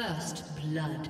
First blood.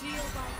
Heal by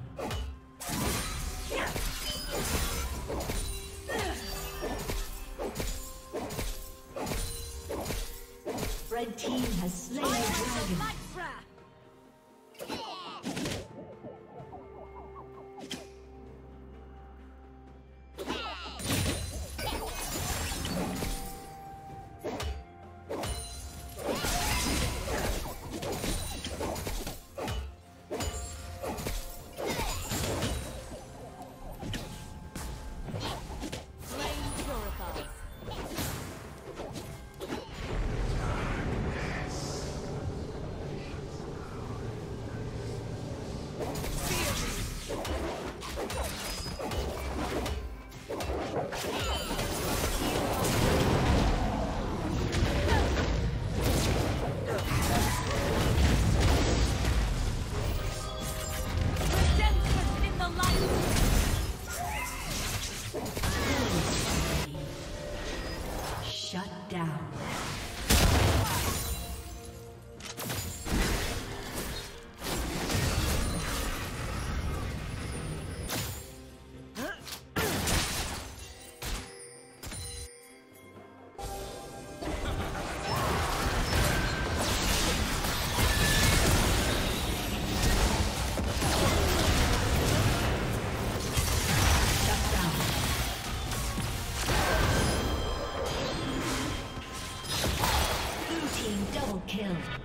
killed.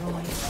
destroyed.